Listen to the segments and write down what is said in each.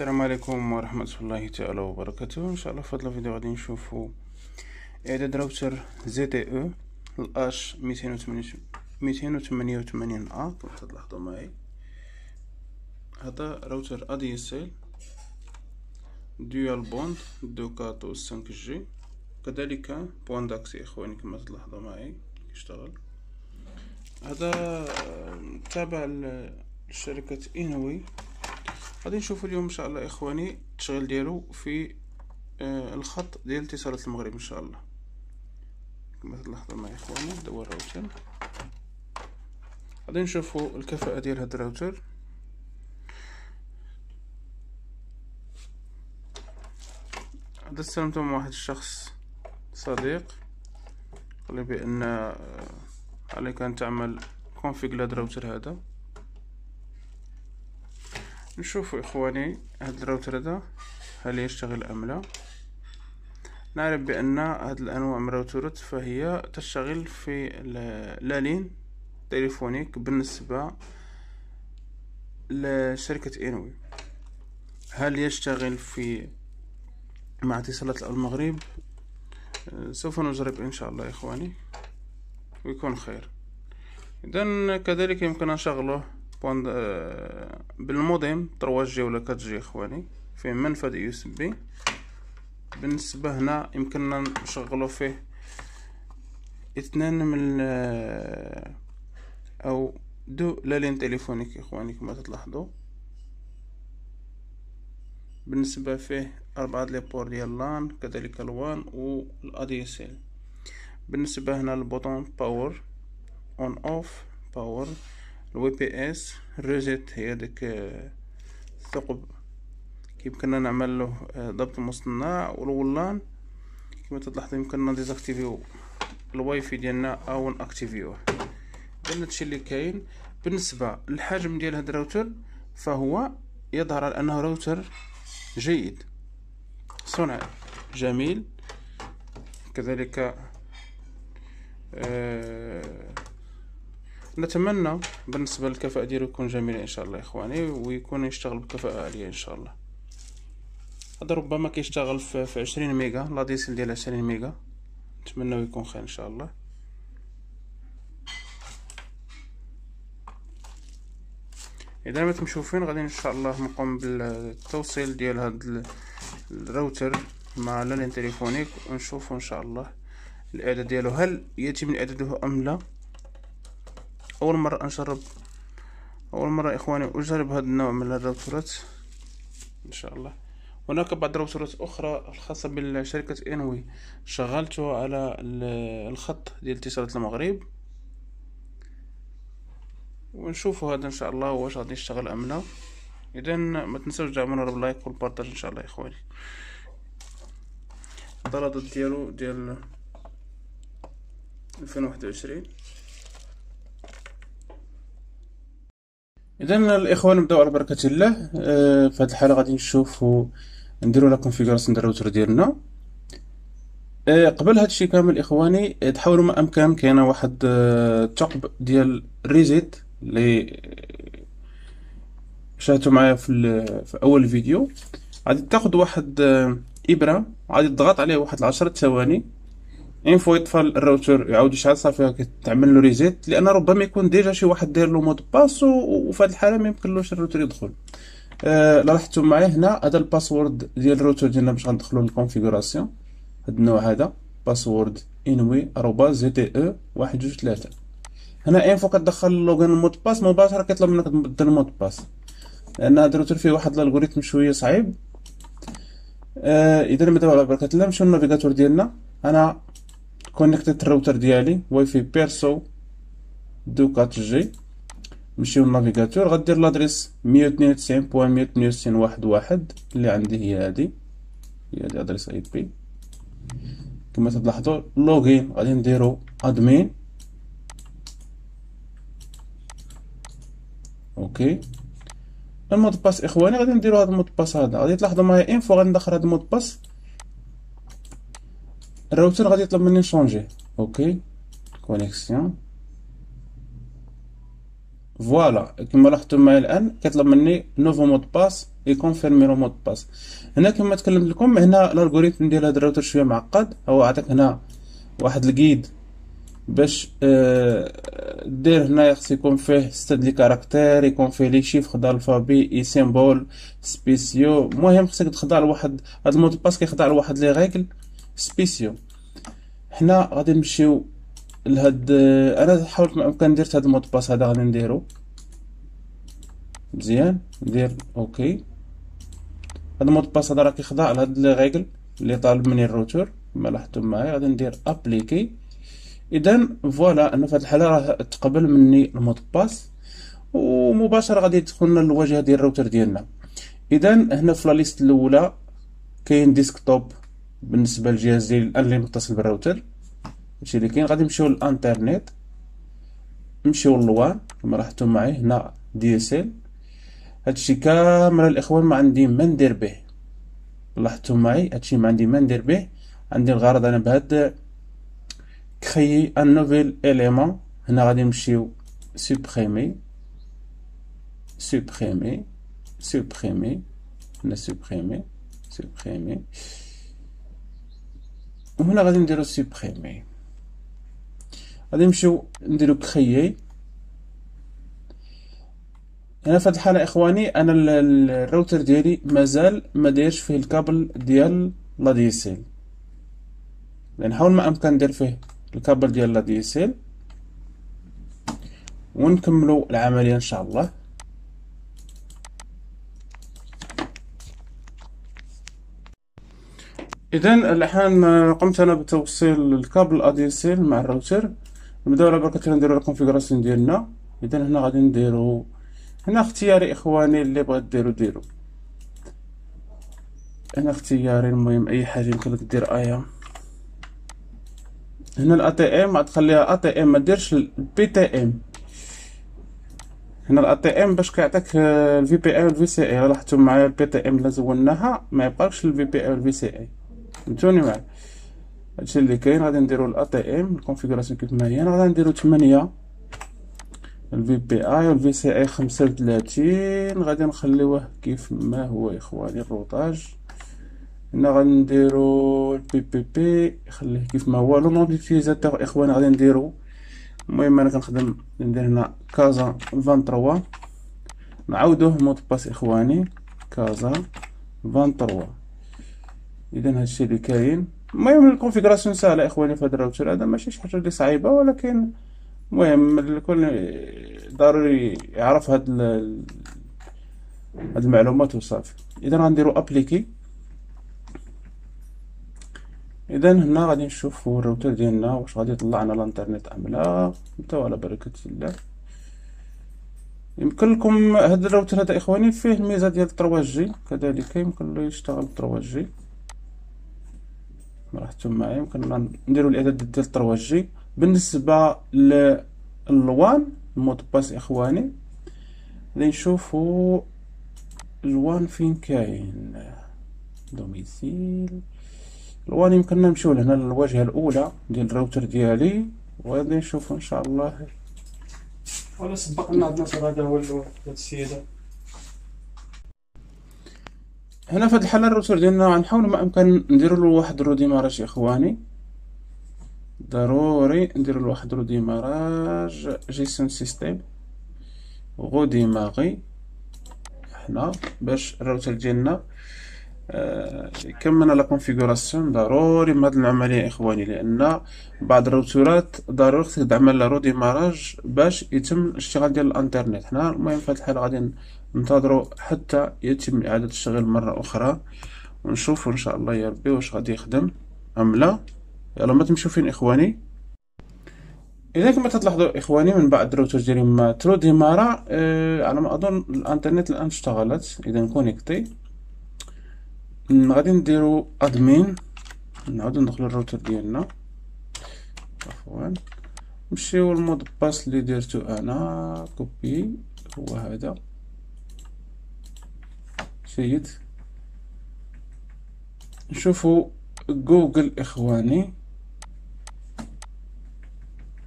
السلام عليكم ورحمة الله تعالى وبركاته. إن شاء الله في هذا الفيديو غادي نشوفو إعداد راوتر ZTE ال H ميتين وثمانية وثمانين A كما تلاحظوا معي هذا راوتر ADSL dual band deux quatre cinq G. كذلك point d'accès إخواني كما تلاحظوا معي يشتغل هذا تابع لشركة انوي غادي نشوفو اليوم إن شاء الله إخواني التشغيل ديالو في آه الخط ديال اتصالات المغرب إن شاء الله. كما تلاحظوا معايا إخواني هو الراوتر. غادي نشوفو الكفاءة ديال هاد الراوتر. هذا استلمته من واحد الشخص صديق. قال لي بأن آه، عليك أن تعمل config لهاد الراوتر هذا. نشوفوا إخواني هاد الراوتر هذا هل يشتغل أم لا. نعرف بأن هاد الأنواع من الراوترات فهي تشتغل في la ligne téléphonique بالنسبة لشركة إنوي. هل يشتغل في مع اتصالات المغرب؟ سوف نجرب إن شاء الله إخواني ويكون خير. اذا كذلك يمكن نشغله بوند آه، بالموديم 3G ولا 4G اخواني فيه منفذ USB. بالنسبة هنا يمكننا نشغلو فيه اثنان من آه، أو deux la ligne téléphonique اخواني كما تلاحظوا بالنسبة فيه أربعة les ports ديال LAN كذلك ال WAN و ال ADSL بالنسبة هنا ال bouton power on off power. ال WPS reset هي ديك الثقب. يمكننا نعمل له آه، ضبط مصنع وال WLAN كما تلاحظوا يمكننا ديزاكتيفيو الواي فاي ديالنا أو نأكتيفيوه. اذا هادشي اللي كاين بالنسبة للحجم ديال هاد الراوتر فهو يظهر على أنه راوتر جيد. صنع جميل. كذلك آه نتمنى بالنسبة للكفاءة ديالو يكون جميل إن شاء الله إخواني ويكون يشتغل بكفاءة عالية إن شاء الله. هذا ربما كيشتغل في عشرين ميجا l'ADSL ديال عشرين ميجا. نتمنى يكون خير إن شاء الله. إذا ما مشوفين غادي إن شاء الله نقوم بالتوصيل ديال هاد الراوتر مع ligne téléphonique ونشوفوا إن شاء الله الإعداد ديالو. هل يتم إعداده أم لا؟ أول مرة نجرب أول مرة إخواني أجرب هذا النوع من الراوترات إن شاء الله. هناك بعض الراوترات أخرى الخاصة بشركه إنوي. شغلته على الخط ديال اتصالات المغرب. ونشوفوا هذا إن شاء الله واش غادي يشتغل أم لا. اذا ما تنساوش دعمونا بال like وال partage إن شاء الله إخواني. الطلبات ديالو ديال 2021 اذا الاخوان نبداو على بركة الله. آه في هذه الحاله غادي نشوفوا نديروا la configuration ديال الراوتر ديالنا. آه قبل هذا الشيء كامل إخواني تحاولوا ما أمكن كاينة واحد الثقب آه ديال reset اللي شاهدتوا معايا في, في أول فيديو. غادي تاخذ واحد آه، إبرة وغادي تضغط عليه واحد 10 ثواني. une fois يطفى الراوتر يعاود يشعل صافي كتعمل له reset لأن ربما يكون déjà شي واحد داير له mot de passe وفي هذه الحالة ما يمكنلوش الراوتر يدخل. آه لاحظتوا معايا هنا هذا ال password ديال الراوتر ديالنا باش غندخلو لل configuration هاد النوع هذا password انوي arobase ZTE واحد جوج ثلاثة هنا une fois كتدخل login ال mot de passe مباشرة كيطلب منك تبدل ال mot de passe لأن هذا الراوتر فيه واحد ال algorithme شوية صعيب. آه إذا نبداو على بركه الله نمشيو لل navigateur ديالنا؟ أنا كونيكتيت الراوتر ديالي واي فاي réseau deux quatre G نمشيو لل navigateur. غدير l'adresse مية وثنين وتسعين point مية وثنين وستين واحد واحد. اللي عندي هي هادي. هي هادي adresse IP. كما تلاحظوا login. غادي نديرو admin. OK. ال mot de passe إخواني غادي نديرو هاد ال mot de passe هذا. غادي تلاحظوا معايا une fois غادي ندخل هاد ال mot de passe. الراوتر غادي يطلب مني نشونجي. OK connexion voilà كما لاحظتوا معايا الآن كيطلب مني nouveau mot de passe يكونفيرمي le mot de passe هنا كما تكلمت لكم هنا ال algorithme ديال هذا الراوتر شوية معقد. هو عطاك هنا واحد الجيد باش آه، دير هنا خص يكون فيه ستة د les caractères يكون فيه les chiffres d'alphabet et symboles spéciaux المهم خصك تخضع لواحد هاد ال mot de passe كيخضع لواحد les règles spéciaux. حنا غادي نمشيو لهاد أنا حاولت ما امكن درت هاد ال mot de passe هذا غادي نديرو. مزيان ندير OK. هاد ال mot de passe هذا راه كيخضع لهاد les règles اللي طالب مني الروتور. كما لاحظتم معايا غادي ندير appliquer. اذا voilà أنا في هذه الحالة راه تقبل مني ال mot de passe. ومباشرة غادي يدخلنا للواجهه ديال الراوتر ديالنا. اذا هنا في la liste الأولى كاين desktop بالنسبة للجهاز ديالي الان اللي متصل بالراوتر. هادشي اللي كاين غادي نمشيو للانترنت نمشيو لل WAN كما لاحظتم معايا هنا DSL هادشي كامل الإخوان ما عندي ما ندير به. لاحظتم معي هادشي ما عندي ما ندير به. عندي الغرض أنا بهاد créer un nouvel élément هنا غادي نمشيو supprimer supprimer supprimer هنا supprimer supprimer وهنا غادي نديرو supprimer غادي نمشيو نديرو créer هنا في هذه الحالة إخواني أنا الراوتر ديالي مازال ما دايرش فيه الكابل ديال l'ADSL. نحاول ما أمكن ندير فيه الكابل ديال l'ADSL. ونكملوا العملية إن شاء الله. اذا الان قمت أنا بتوصيل الكابل ADSL مع الراوتر نبداو على بركه نديرو ال configuration ديالنا. اذا هنا غادي نديرو هنا اختياري إخواني اللي بغيت ديرو ديرو. هنا اختياري المهم أي حاجة يمكن لك دير ايا هنا ال ATM غتخليها ATM ما ديرش ال PTM هنا ال ATM باش كيعطيك ال VPI وال VCI لاحظتوا معايا ال PTM اللي زولناها ما يبقاش ال VPI وال VCI فهمتوني معايا هادشي اللي كاين غادي نديرو ال ATM ال configuration كيف ما هي. غادي نديرو 8 ال VPI وال VCI 35 غادي نخليوه كيف ما هو إخواني ال routage هنا غنديرو ال PPP خليه كيف ما هو. le nom d'utilisateur اخوان غادي نديرو. المهم أنا كنخدم ندير هنا كازا 23 نعاودوه mot de passe إخواني. كازا 23 اذا هادشي اللي كاين المهم ال configuration سهله إخواني في هذا الراوتر. هذا ماشي شي حاجة اللي صعيبة ولكن المهم الكل ضروري يعرف هاد هاد المعلومات وصافي. اذا غنديرو appliquer. اذا هنا غادي نشوفوا الراوتر ديالنا واش غادي يطلعنا الإنترنت أم لا. نبداو على بركة الله. يمكن لكم هذا الراوتر هذا إخواني فيه الميزة ديال 3G كذلك يمكن له يشتغل 3G لاحظتم معايا يمكن نديرو الإعداد ديال 3G بالنسبة لل WAN ال mot de passe إخواني. غادي نشوفوا ال WAN فين كاين؟ domicile ال WAN يمكننا نمشيو لهنا للواجهة الأولى ديال الراوتر ديالي. وغادي نشوفو إن شاء الله. ولا سبقنا عندنا هذا هو هاد السيدة. هنا في الحالة الراوتر ديالنا غنحاولو ما أمكن نديرو له واحد ال redémarrage إخواني. ضروري نديرو له واحد ال redémarrage gestion système redémarrer حنا باش الراوتر ديالنا كملنا la configuration ضروري من هاد العملية إخواني لأن بعض الروتورات ضروري خصك تعمل لها redémarrage باش يتم الاشتغال ديال الإنترنت. حنا المهم في هاد الحالة غادي ننتظروا حتى يتم إعادة الشغل مرة أخرى ونشوفوا إن شاء الله يا ربي واش غادي يخدم. أم لا؟ يلا ما تمشيو فين إخواني؟ إذا كما تلاحظوا إخواني من بعد الروتر ديالي ما ت redémarra آه على ما أظن الإنترنت الآن اشتغلت إذا connecté غادي نديرو admin نعاودو ندخلو الروتر ديالنا. عفوا. نمشيو ال mot de passe اللي درتو أنا copier هو هذا. جيد نشوفو جوجل إخواني.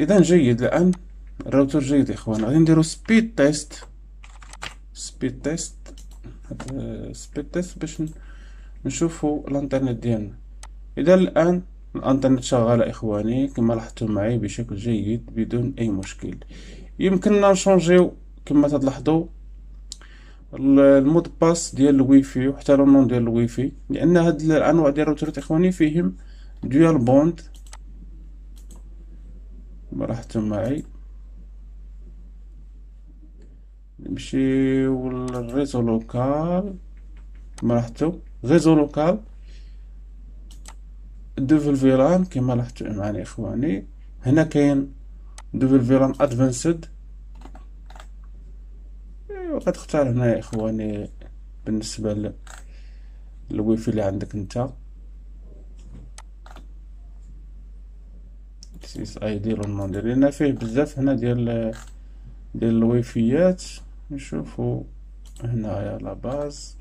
إذا جيد الآن الراوتر جيد اخوان غادي نديرو speed test سبيد تيست سبيد تيست باش نشوفو الإنترنت ديالنا. إذا الآن الإنترنت شغالة إخواني كما لاحظتم معي بشكل جيد بدون أي مشكل. يمكننا نشونجيو كما تلاحظوا ال mot de passe ديال الويفي وحتى le nom ديال الويفي لأن هاد الأنواع ديال الروترات اخواني فيهم dual band لاحظتم معي نمشيو للريزو لوكال. كما ريزو لوكال. دوفل فيلان كما لاحظتوا معنا إخواني. هنا كاين دوفل فيلان ادفانسد وقد اختار هنا يا إخواني بالنسبة للويفي اللي عندك أنت. سيس اي دي لون لأن فيه بزاف هنا ديال ديال الويفيات. نشوفو هنايا لا باز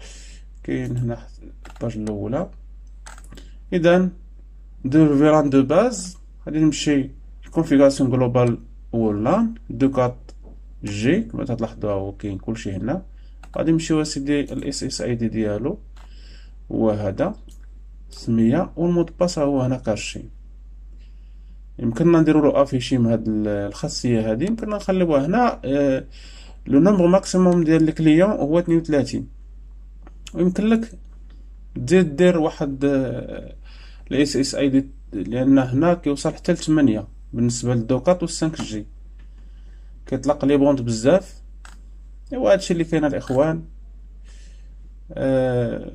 كاين هنا الباج الأولى. اذا دو فيران دو باز غادي نمشي الكونفيغوراسيون جلوبال لأن دو كات جي كما تلاحظوا كاين كلشي هنا. غادي نمشيو اسيدي الاس اس اي دي ديالو. هو هذا. سمية. والمود باس هو هنا كاشي يمكننا نديرو له افيشيم هاد الخاصية هادي. يمكننا نخليوها هنا. آه لو نومبر ماكسيموم ديال الكليون هو 32 ويمكن لك تزيد دير واحد الاس اس اي دي لأن هنا كيوصل حتى ل 8 بالنسبة للدوكات و 5 جي كيطلق لي بوند بزاف. ايوا هادشي اللي كاين الإخوان. آه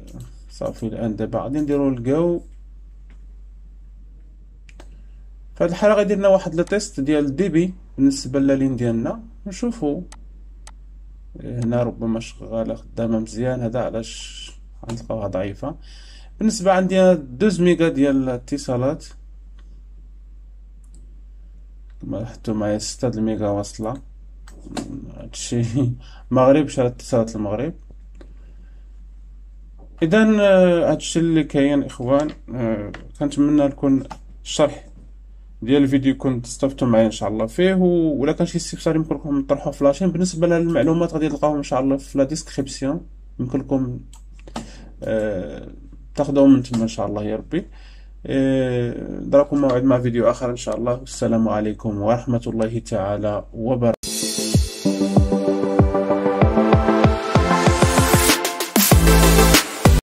صافي الآن دابا غادي نديرو الكاو في هاد غادي لنا واحد لو تيست ديال الدي بي بالنسبة للين ديالنا. نشوفو. هنا ربما شغاله خدامة مزيان. هذا علاش غنلقاوها ضعيفة. بالنسبة عندي دوز ميغا ديال الاتصالات لاحظتوا معايا ستة الميغا واصلة. هادشي. مغرب شرا اتصالات المغرب. اذا هادشي اللي كاين إخوان كنتمنى نكون الشرح ديال الفيديو كنت استفدتوا معايا إن شاء الله فيه ولا كان شي استفسار يمكن لكم تطرحوه في la chaîne. بالنسبة للمعلومات غادي تلقاوهم إن شاء الله في la description يمكن لكم آه تاخذوه من تما إن شاء الله يا ربي. نراكم موعد مع فيديو آخر إن شاء الله. والسلام عليكم ورحمة الله تعالى وبركاته.